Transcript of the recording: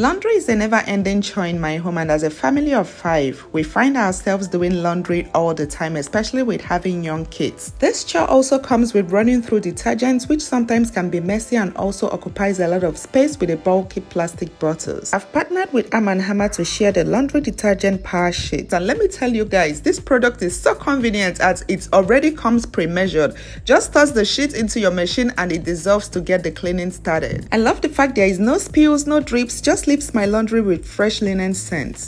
Laundry is a never-ending chore in my home and as a family of five, we find ourselves doing laundry all the time, especially with having young kids. This chore also comes with running through detergents which sometimes can be messy and also occupies a lot of space with the bulky plastic bottles. I've partnered with Arm & Hammer to share the laundry detergent power sheet and let me tell you guys, this product is so convenient as it already comes pre-measured. Just toss the sheet into your machine and it dissolves to get the cleaning started. I love the fact there is no spills, no drips, just leaves my laundry with fresh linen scents.